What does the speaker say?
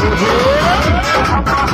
Vamos lá.